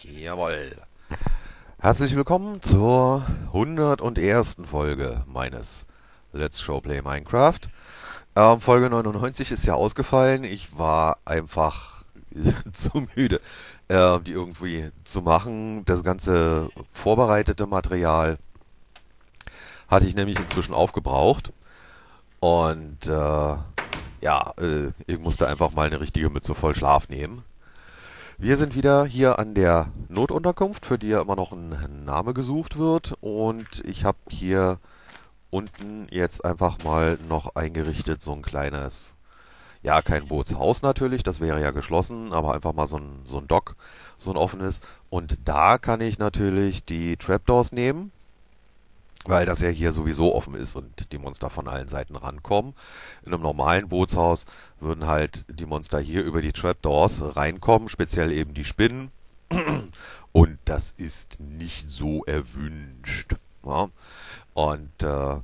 Jawohl. Herzlich willkommen zur 101. Folge meines Let's Show Play Minecraft. Ähm, Folge 99 ist ja ausgefallen. Ich war einfach zu müde, äh, die irgendwie zu machen. Das ganze vorbereitete Material hatte ich nämlich inzwischen aufgebraucht. Und äh, ja, äh, ich musste einfach mal eine richtige Mütze voll Schlaf nehmen. Wir sind wieder hier an der Notunterkunft, für die ja immer noch ein Name gesucht wird. Und ich habe hier unten jetzt einfach mal noch eingerichtet so ein kleines, ja, kein Bootshaus natürlich, das wäre ja geschlossen, aber einfach mal so ein, so ein Dock, so ein offenes. Und da kann ich natürlich die Trapdoors nehmen, weil das ja hier sowieso offen ist und die Monster von allen Seiten rankommen. In einem normalen Bootshaus würden halt die Monster hier über die Trapdoors reinkommen, speziell eben die Spinnen. Und das ist nicht so erwünscht. Ja? Und äh,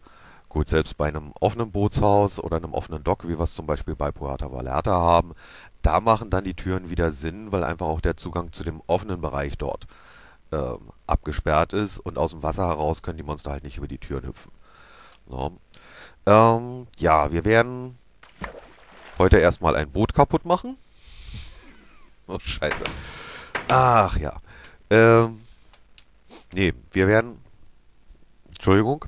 gut, selbst bei einem offenen Bootshaus oder einem offenen Dock, wie wir es zum Beispiel bei Puerto Vallarta haben, da machen dann die Türen wieder Sinn, weil einfach auch der Zugang zu dem offenen Bereich dort ähm, abgesperrt ist und aus dem Wasser heraus können die Monster halt nicht über die Türen hüpfen. So. Ähm, ja, wir werden heute erstmal ein Boot kaputt machen. Oh, scheiße. Ach ja. Ähm, nee, wir werden... Entschuldigung.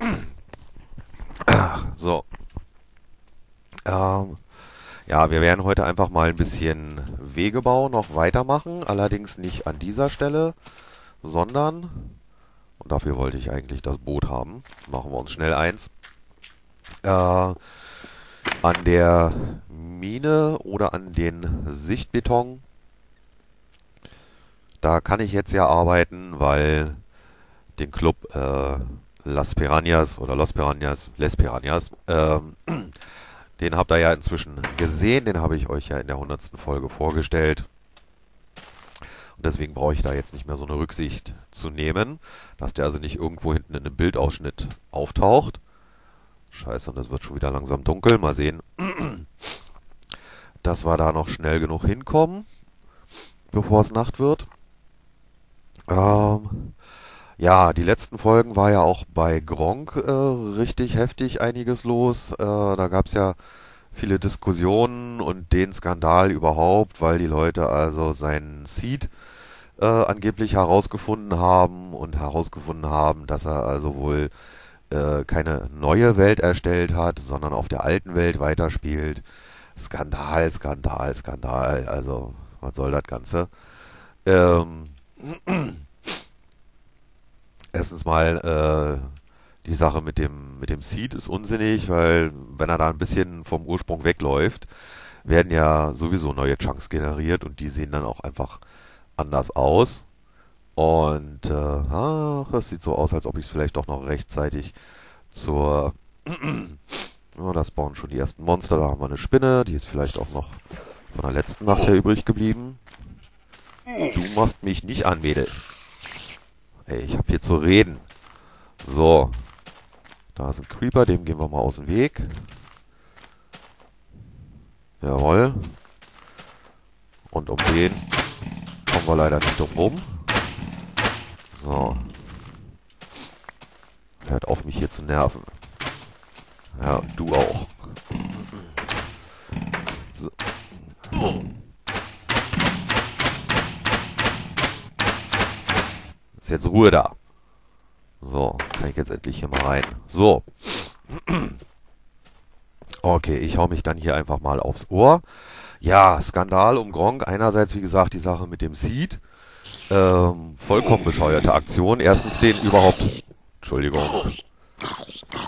So. Ähm, ja, wir werden heute einfach mal ein bisschen Wegebau noch weitermachen. Allerdings nicht an dieser Stelle, sondern... Und dafür wollte ich eigentlich das Boot haben. Machen wir uns schnell eins äh, an der Mine oder an den Sichtbeton. Da kann ich jetzt ja arbeiten, weil den Club äh, Las Piranhas oder Los Piranhas, Les Piranhas, äh, den habt ihr ja inzwischen gesehen, den habe ich euch ja in der 100. Folge vorgestellt. Und deswegen brauche ich da jetzt nicht mehr so eine Rücksicht zu nehmen, dass der also nicht irgendwo hinten in einem Bildausschnitt auftaucht. Scheiße, und es wird schon wieder langsam dunkel. Mal sehen, dass wir da noch schnell genug hinkommen, bevor es Nacht wird. Ähm, ja, die letzten Folgen war ja auch bei Gronk äh, richtig heftig einiges los. Äh, da gab es ja viele Diskussionen und den Skandal überhaupt, weil die Leute also seinen Seed äh, angeblich herausgefunden haben und herausgefunden haben, dass er also wohl äh, keine neue Welt erstellt hat, sondern auf der alten Welt weiterspielt. Skandal, Skandal, Skandal. Also, was soll das Ganze? Ähm, erstens mal, äh, die Sache mit dem, mit dem Seed ist unsinnig, weil wenn er da ein bisschen vom Ursprung wegläuft, werden ja sowieso neue Chunks generiert und die sehen dann auch einfach anders aus. Und äh, ach, es sieht so aus, als ob ich es vielleicht doch noch rechtzeitig zur... ja, da spawnen schon die ersten Monster. Da haben wir eine Spinne, die ist vielleicht auch noch von der letzten Nacht her übrig geblieben. Du machst mich nicht an, Mädel. Ey, ich hab hier zu reden. So. Da ist ein Creeper, dem gehen wir mal aus dem Weg. Jawohl. Und um den kommen wir leider nicht drum rum. So. Hört auf, mich hier zu nerven. Ja, du auch. So. Ist jetzt Ruhe da. So, kann ich jetzt endlich hier mal rein. So. Okay, ich hau mich dann hier einfach mal aufs Ohr. Ja, Skandal um Gronk. Einerseits, wie gesagt, die Sache mit dem Seed. Ähm, vollkommen bescheuerte Aktion. Erstens den überhaupt... Entschuldigung.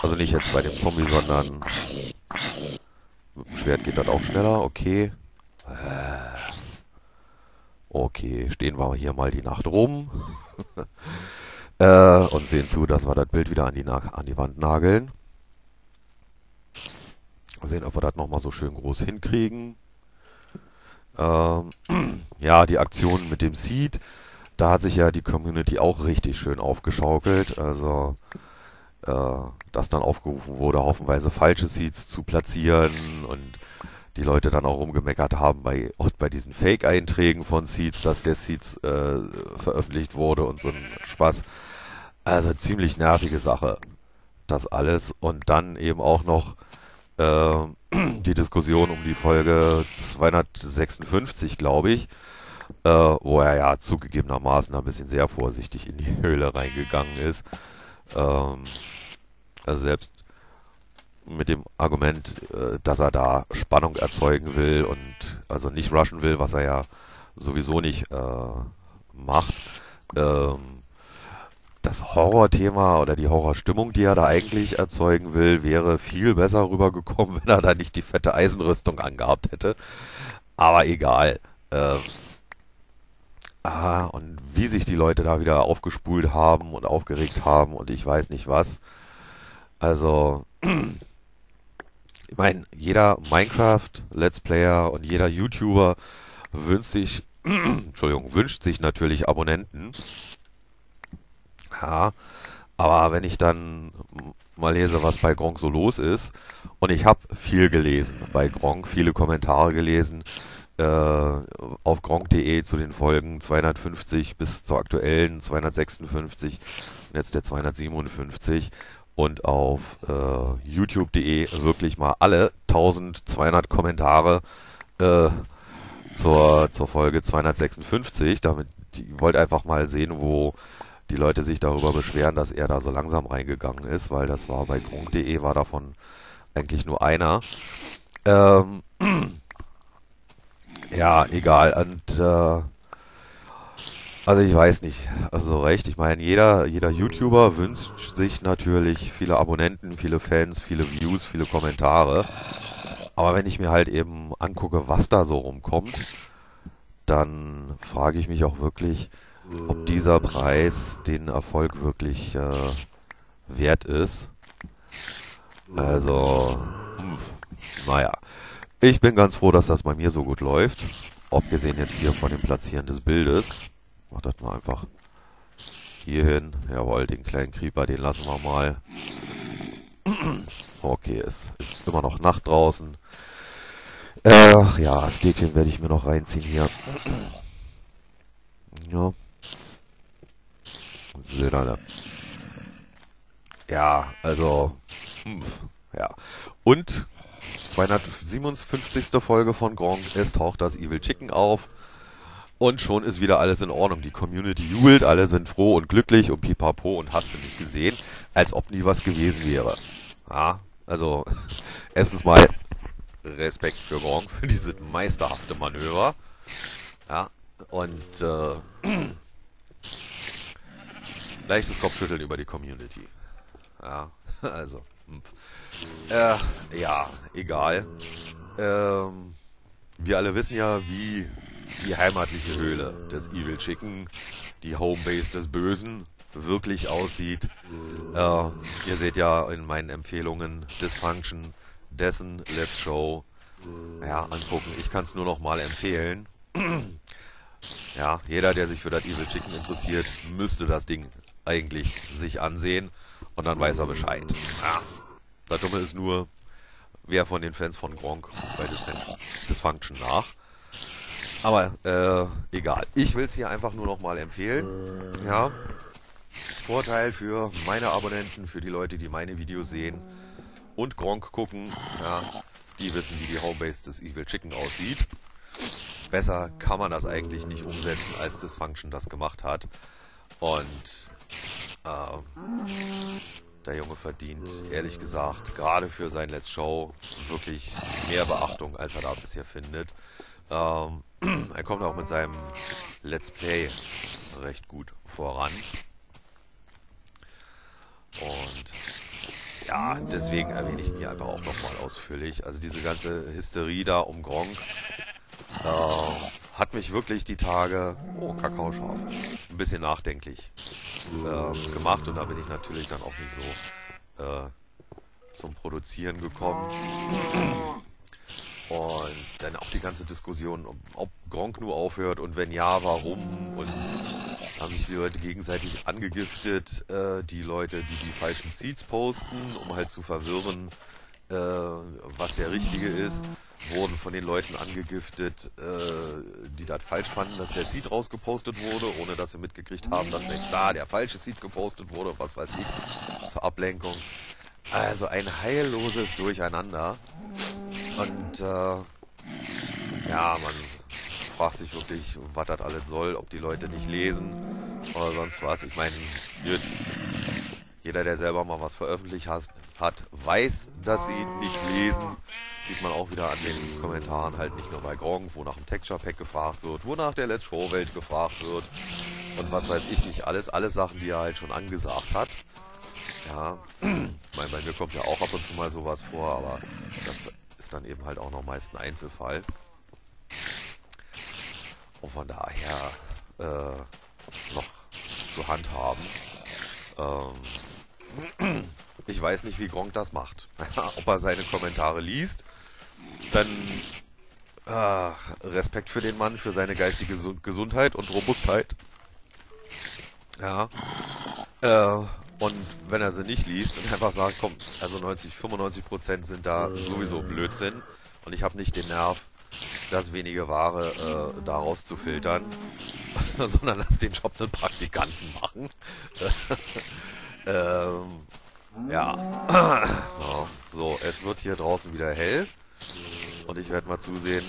Also nicht jetzt bei dem Zombie, sondern... Mit dem Schwert geht das auch schneller. Okay. Okay, stehen wir hier mal die Nacht rum. äh, und sehen zu, dass wir das Bild wieder an die, an die Wand nageln. Sehen, ob wir das nochmal so schön groß hinkriegen. Ähm, ja, die Aktion mit dem Seed, da hat sich ja die Community auch richtig schön aufgeschaukelt. Also, äh, dass dann aufgerufen wurde, haufenweise falsche Seeds zu platzieren und die Leute dann auch rumgemeckert haben bei, bei diesen Fake-Einträgen von Seeds, dass der Seeds äh, veröffentlicht wurde und so ein Spaß. Also ziemlich nervige Sache, das alles. Und dann eben auch noch äh, die Diskussion um die Folge 256, glaube ich, äh, wo er ja zugegebenermaßen ein bisschen sehr vorsichtig in die Höhle reingegangen ist. Ähm, also selbst mit dem Argument, äh, dass er da Spannung erzeugen will und also nicht rushen will, was er ja sowieso nicht äh, macht. Ähm, das Horrorthema oder die Horrorstimmung, die er da eigentlich erzeugen will, wäre viel besser rübergekommen, wenn er da nicht die fette Eisenrüstung angehabt hätte. Aber egal. Ähm, ah, und wie sich die Leute da wieder aufgespult haben und aufgeregt haben und ich weiß nicht was. Also, ich meine, jeder Minecraft-Let's Player und jeder YouTuber wünscht sich, Entschuldigung, wünscht sich natürlich Abonnenten. Ja, aber wenn ich dann mal lese, was bei Gronk so los ist, und ich habe viel gelesen bei Gronk, viele Kommentare gelesen äh, auf gronk.de zu den Folgen 250 bis zur aktuellen 256 und jetzt der 257 und auf äh, youtube.de wirklich mal alle 1200 Kommentare äh, zur, zur Folge 256. Damit ich wollte einfach mal sehen, wo die Leute sich darüber beschweren, dass er da so langsam reingegangen ist, weil das war bei gronk.de war davon eigentlich nur einer. Ähm, ja, egal. Und äh, also ich weiß nicht, also recht. Ich meine, jeder, jeder YouTuber wünscht sich natürlich viele Abonnenten, viele Fans, viele Views, viele Kommentare. Aber wenn ich mir halt eben angucke, was da so rumkommt, dann frage ich mich auch wirklich, ob dieser Preis den Erfolg wirklich äh, wert ist. Also, naja. Ich bin ganz froh, dass das bei mir so gut läuft. Abgesehen jetzt hier von dem Platzieren des Bildes. Mach das mal einfach hier hin. Jawohl, den kleinen Creeper, den lassen wir mal. Okay, es ist immer noch Nacht draußen. Äh, ja, Stäbchen werde ich mir noch reinziehen hier. Ja. Söderle. Ja, also. Ja. Und 257. Folge von Gronk. Es taucht das Evil Chicken auf. Und schon ist wieder alles in Ordnung. Die Community jubelt, alle sind froh und glücklich und pipapo und hast du nicht gesehen, als ob nie was gewesen wäre. Ja, also erstens mal Respekt für Gronk für dieses meisterhafte Manöver. Ja, und äh, leichtes Kopfschütteln über die Community. Ja, also. Hm. Äh, ja, egal. Ähm, wir alle wissen ja, wie die heimatliche Höhle des Evil Chicken, die Homebase des Bösen, wirklich aussieht. Äh, ihr seht ja in meinen Empfehlungen Dysfunction, dessen Let's Show. Ja, angucken. Ich kann es nur noch mal empfehlen. ja, jeder, der sich für das Evil Chicken interessiert, müsste das Ding eigentlich sich ansehen und dann weiß er Bescheid. Ja. Das Dumme ist nur, wer von den Fans von Gronk bei Dysfunction nach. Aber äh, egal. Ich will es hier einfach nur noch mal empfehlen. Ja. Vorteil für meine Abonnenten, für die Leute, die meine Videos sehen und Gronk gucken. Ja, die wissen, wie die Homebase des Evil Chicken aussieht. Besser kann man das eigentlich nicht umsetzen, als Dysfunction das gemacht hat. Und äh, der Junge verdient, ehrlich gesagt, gerade für sein Let's Show wirklich mehr Beachtung, als er da bisher findet. Ähm, er kommt auch mit seinem Let's Play recht gut voran. Und ja, deswegen erwähne ich ihn hier einfach auch nochmal ausführlich. Also diese ganze Hysterie da um Gronk äh, hat mich wirklich die Tage, oh, Kakaoschaf, ein bisschen nachdenklich äh, gemacht und da bin ich natürlich dann auch nicht so äh, zum Produzieren gekommen. Und dann auch die ganze Diskussion, ob, ob Gronk nur aufhört und wenn ja, warum. Und haben sich die Leute gegenseitig angegiftet, äh, die Leute, die die falschen Seeds posten, um halt zu verwirren, äh, was der richtige ist. wurden von den Leuten angegiftet, äh, die das falsch fanden, dass der Seed rausgepostet wurde, ohne dass sie mitgekriegt haben, dass nicht da der falsche Seed gepostet wurde, was weiß ich, zur Ablenkung. Also ein heilloses Durcheinander. Und äh, ja, man fragt sich wirklich, was das alles soll, ob die Leute nicht lesen oder sonst was. Ich meine, jeder, der selber mal was veröffentlicht hat, hat, weiß, dass sie nicht lesen. Sieht man auch wieder an den Kommentaren, halt nicht nur bei Gronk, wo nach dem Texture Pack gefragt wird, wo nach der Let's Show Welt gefragt wird und was weiß ich nicht alles. Alle Sachen, die er halt schon angesagt hat. Ja, ich meine, bei mir kommt ja auch ab und zu mal sowas vor, aber das ist dann eben halt auch noch meist ein Einzelfall. Und von daher äh, noch zu handhaben. Ähm, ich weiß nicht, wie Gronk das macht. Ob er seine Kommentare liest, dann ach, Respekt für den Mann, für seine geistige Gesundheit und Robustheit. Ja. Äh, und wenn er sie nicht liest und einfach sagt, komm, also 90, 95 Prozent sind da sowieso Blödsinn und ich habe nicht den Nerv, das wenige Ware äh, daraus zu filtern, sondern lass den Job einen Praktikanten machen. ähm, ja. so, es wird hier draußen wieder hell und ich werde mal zusehen.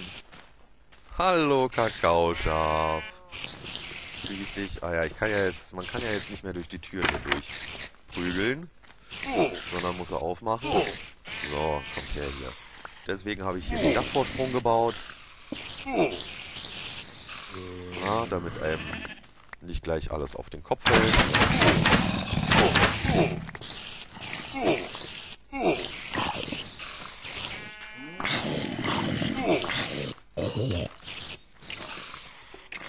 Hallo Kakaoschaf. Kriege ich dich? Ah ja, ich kann ja jetzt, man kann ja jetzt nicht mehr durch die Tür hier durchprügeln, sondern muss er aufmachen. So, kommt her hier. Deswegen habe ich hier den Dachvorsprung gebaut. Ja, damit einem nicht gleich alles auf den Kopf fällt.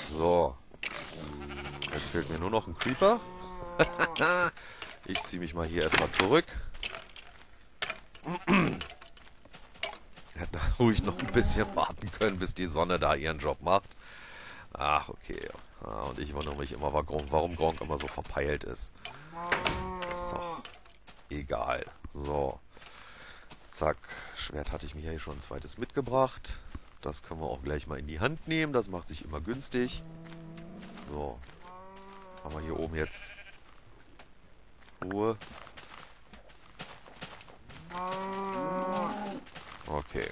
So. Jetzt fehlt mir nur noch ein Creeper. Ich ziehe mich mal hier erstmal zurück. Hätte ruhig noch ein bisschen warten können, bis die Sonne da ihren Job macht. Ach, okay. Ah, und ich wundere mich immer, warum Gronk immer so verpeilt ist. Ist doch egal. So. Zack. Schwert hatte ich mir hier schon ein zweites mitgebracht. Das können wir auch gleich mal in die Hand nehmen. Das macht sich immer günstig. So. Haben wir hier oben jetzt Ruhe. Okay.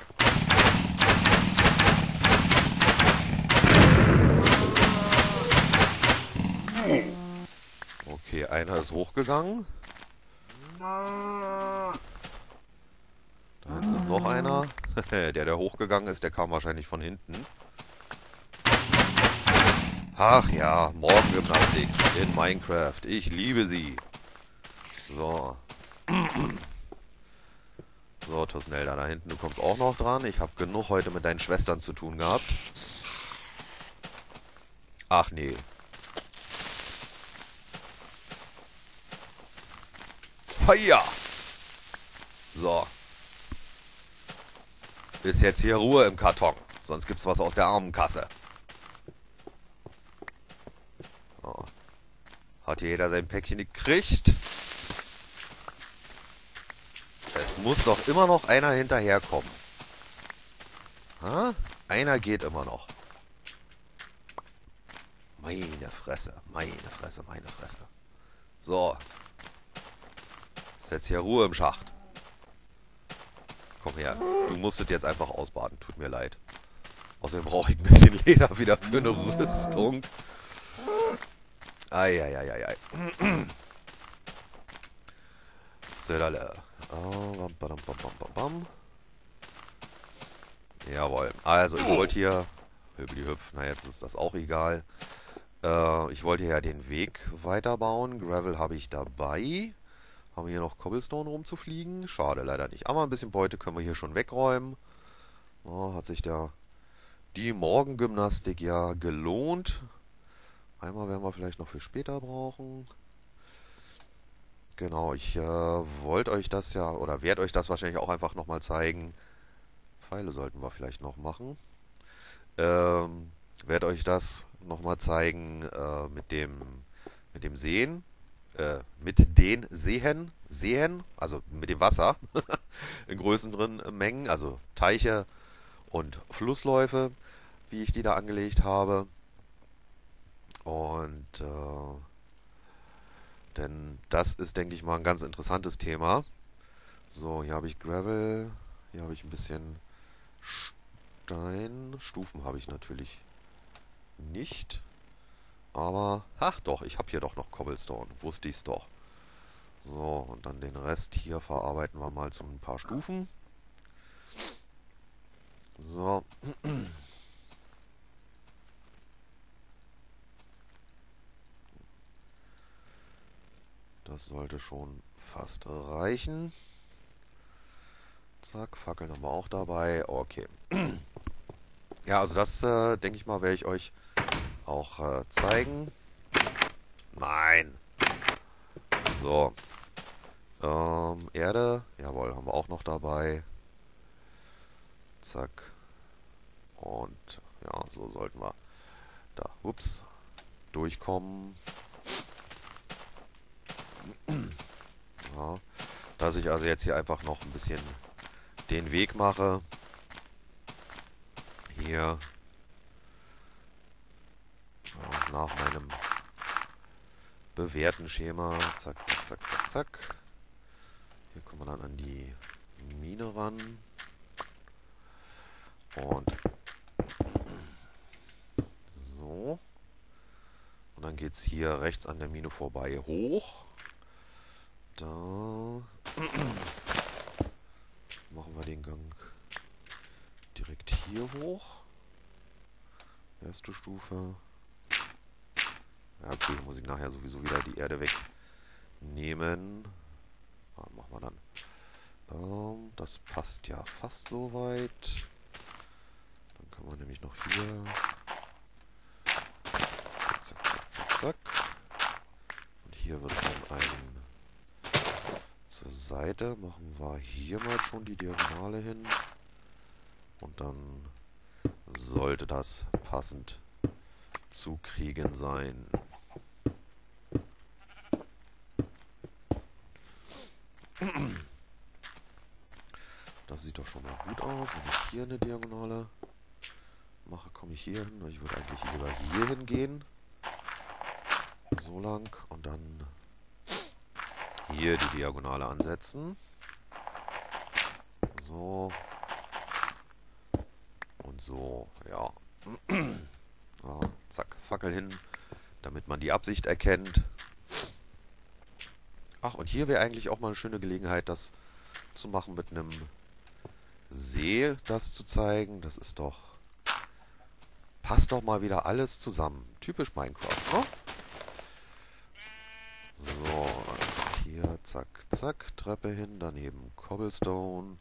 Okay, einer ist hochgegangen. Da hinten ist noch einer. der, der hochgegangen ist, der kam wahrscheinlich von hinten. Ach ja, Morgengymnastik in Minecraft. Ich liebe sie. So. So, Tusnelda, da hinten, du kommst auch noch dran. Ich habe genug heute mit deinen Schwestern zu tun gehabt. Ach nee. Feier! So. Ist jetzt hier Ruhe im Karton. Sonst gibt's was aus der Armenkasse. So. Hat hier jeder sein Päckchen gekriegt? Es muss doch immer noch einer hinterherkommen. Ha? Einer geht immer noch. Meine Fresse, meine Fresse, meine Fresse. So. Ist jetzt hier Ruhe im Schacht. Komm her. Du musstet jetzt einfach ausbaden. Tut mir leid. Außerdem brauche ich ein bisschen Leder wieder für eine Rüstung. Eieieiei. Sedale. Oh, bam, bam, bam, bam, bam. Jawohl. Also, ich wollte hier... Hübli hüpf. Na, jetzt ist das auch egal. Äh, ich wollte ja den Weg weiterbauen. Gravel habe ich dabei. Haben wir hier noch Cobblestone rumzufliegen? Schade, leider nicht. Aber ein bisschen Beute können wir hier schon wegräumen. Oh, hat sich da die Morgengymnastik ja gelohnt. Einmal werden wir vielleicht noch für später brauchen. Genau, ich äh, wollte euch das ja, oder werde euch das wahrscheinlich auch einfach nochmal zeigen. Pfeile sollten wir vielleicht noch machen. Ähm, werde euch das nochmal zeigen äh, mit dem mit dem Sehen, äh, mit den Seen, Seen, also mit dem Wasser in größeren Mengen, also Teiche und Flussläufe, wie ich die da angelegt habe. Und äh, denn das ist, denke ich mal, ein ganz interessantes Thema. So, hier habe ich Gravel, hier habe ich ein bisschen Stein. Stufen habe ich natürlich nicht. Aber, ach doch, ich habe hier doch noch Cobblestone. Wusste ich es doch. So, und dann den Rest hier verarbeiten wir mal zu ein paar Stufen. So. Das sollte schon fast reichen. Zack, Fackeln haben wir auch dabei. Okay. Ja, also das, äh, denke ich mal, werde ich euch auch äh, zeigen. Nein. So. Ähm, Erde, jawohl, haben wir auch noch dabei. Zack. Und ja, so sollten wir da, ups, durchkommen. Ja, dass ich also jetzt hier einfach noch ein bisschen den Weg mache. Hier ja, nach meinem bewährten Schema. Zack, zack, zack, zack, zack. Hier kommen wir dann an die Mine ran. Und so. Und dann geht es hier rechts an der Mine vorbei hoch. Da machen wir den Gang direkt hier hoch. Erste Stufe. Ja, okay, muss ich nachher sowieso wieder die Erde wegnehmen. Ah, machen wir dann. Ähm, das passt ja fast so weit. Dann können wir nämlich noch hier. Zack, zack, zack, zack, zack. Und hier wird es dann ein zur Seite machen wir hier mal schon die Diagonale hin. Und dann sollte das passend zu kriegen sein. Das sieht doch schon mal gut aus. Wenn ich hier eine Diagonale mache, komme ich hier hin. Ich würde eigentlich lieber hier hingehen. So lang und dann hier die Diagonale ansetzen. So. Und so, ja. ja. Zack, Fackel hin, damit man die Absicht erkennt. Ach, und hier wäre eigentlich auch mal eine schöne Gelegenheit, das zu machen mit einem See, das zu zeigen. Das ist doch... Passt doch mal wieder alles zusammen. Typisch Minecraft, ne? Zack, Treppe hin, daneben Cobblestone.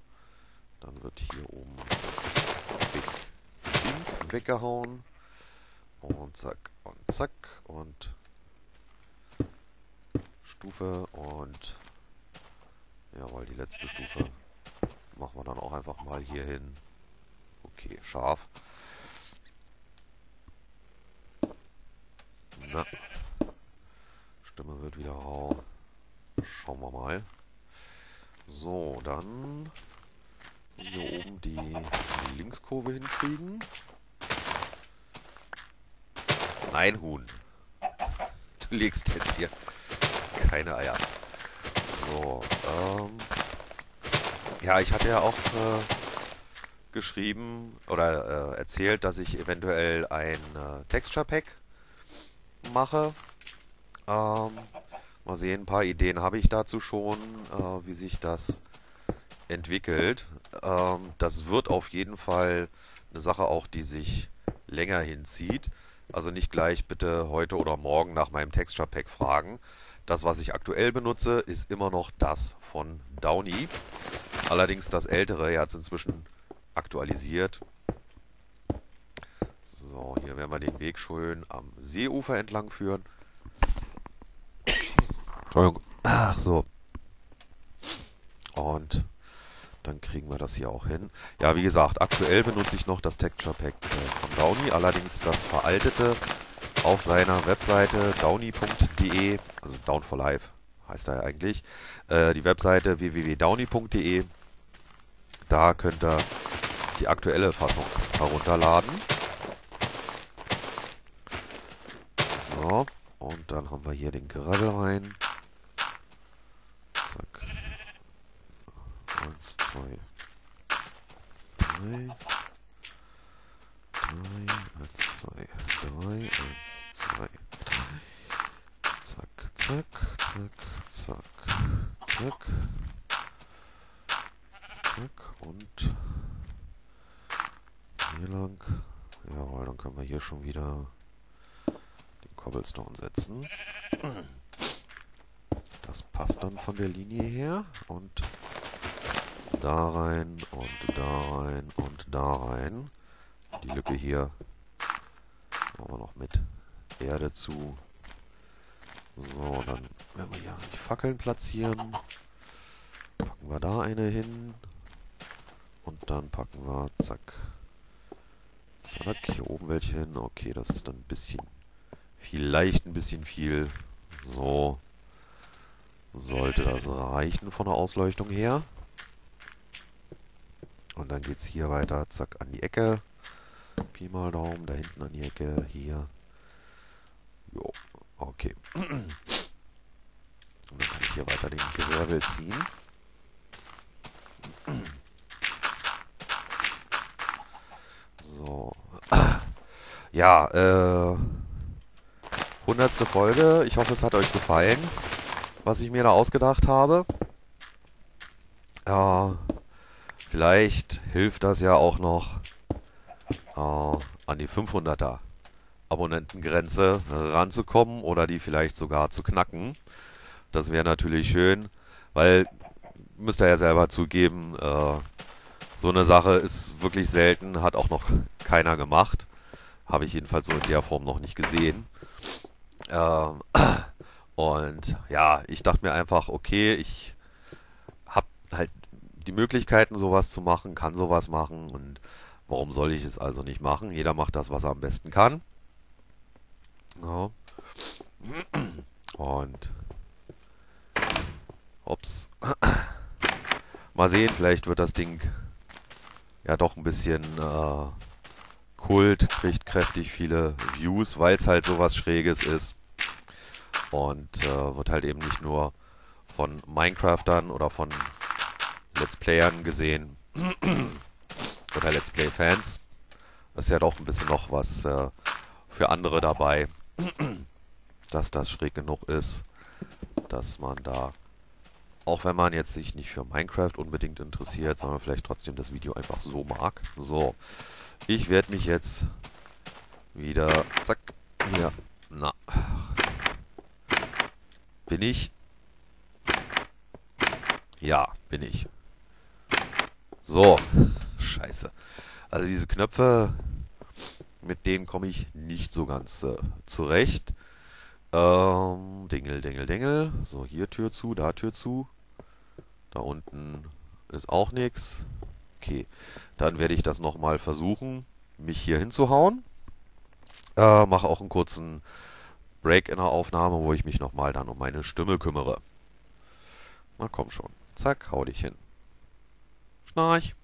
Dann wird hier oben Ding weggehauen. Und zack, und zack, und Stufe und jawohl, die letzte Stufe machen wir dann auch einfach mal hier hin. Okay, scharf. Na. Stimme wird wieder rau. Schauen wir mal. So, dann hier oben die Linkskurve hinkriegen. Nein, Huhn. Du legst jetzt hier keine Eier. So, ähm. Ja, ich hatte ja auch äh, geschrieben oder äh, erzählt, dass ich eventuell ein äh, Texture Pack mache. Ähm, Mal sehen, ein paar Ideen habe ich dazu schon, äh, wie sich das entwickelt. Ähm, das wird auf jeden Fall eine Sache auch, die sich länger hinzieht. Also nicht gleich bitte heute oder morgen nach meinem Texture Pack fragen. Das, was ich aktuell benutze, ist immer noch das von Downy. Allerdings das ältere, er hat es inzwischen aktualisiert. So, hier werden wir den Weg schön am Seeufer entlang führen. Entschuldigung. Ach so. Und dann kriegen wir das hier auch hin. Ja, wie gesagt, aktuell benutze ich noch das Texture Pack äh, von Downy, allerdings das veraltete auf seiner Webseite downy.de, also Down for Life heißt er eigentlich, äh, die Webseite www.downy.de. Da könnt ihr die aktuelle Fassung herunterladen. So, und dann haben wir hier den Gravel rein. 3, 3, 1, 2, 3, 1, 2, 3. Zack, zack, zack, zack, zack. Zack und hier lang. Jawohl, dann können wir hier schon wieder den Cobblestone setzen. Das passt dann von der Linie her und da rein und da rein und da rein. Die Lücke hier machen wir noch mit Erde zu. So, dann werden wir hier die Fackeln platzieren. Packen wir da eine hin. Und dann packen wir, zack, zack, hier oben welche hin. Okay, das ist dann ein bisschen, vielleicht ein bisschen viel. So, sollte das reichen von der Ausleuchtung her. Und dann geht es hier weiter, zack, an die Ecke. Pi mal Daumen, da hinten an die Ecke, hier. Jo, okay. Und dann kann ich hier weiter den Gewirbel ziehen. So. Ja, äh. Hundertste Folge. Ich hoffe, es hat euch gefallen, was ich mir da ausgedacht habe. Ja, vielleicht hilft das ja auch noch äh, an die 500er Abonnentengrenze ranzukommen oder die vielleicht sogar zu knacken. Das wäre natürlich schön, weil müsst ihr ja selber zugeben, äh, so eine Sache ist wirklich selten, hat auch noch keiner gemacht. Habe ich jedenfalls so in der Form noch nicht gesehen. Ähm, und ja, ich dachte mir einfach, okay, ich habe halt die Möglichkeiten, sowas zu machen, kann sowas machen und Warum soll ich es also nicht machen? Jeder macht das, was er am besten kann. Ja. Und ups. Mal sehen, vielleicht wird das Ding ja doch ein bisschen äh, Kult, kriegt kräftig viele Views, weil es halt sowas Schräges ist. Und äh, wird halt eben nicht nur von Minecraftern oder von Let's Playern gesehen oder Let's Play-Fans. Ist ja doch ein bisschen noch was äh, für andere dabei, dass das schräg genug ist, dass man da, auch wenn man jetzt sich nicht für Minecraft unbedingt interessiert, sondern vielleicht trotzdem das Video einfach so mag. So, ich werde mich jetzt wieder, zack, hier, na, bin ich? Ja, bin ich. So, scheiße. Also diese Knöpfe, mit denen komme ich nicht so ganz äh, zurecht. Ähm, Dingel, Dingel, Dingel. So, hier Tür zu, da Tür zu. Da unten ist auch nichts. Okay, dann werde ich das nochmal versuchen, mich hier hinzuhauen. Äh, mache auch einen kurzen Break in der Aufnahme, wo ich mich nochmal dann um meine Stimme kümmere. Na komm schon. Zack, hau dich hin. Schnarch.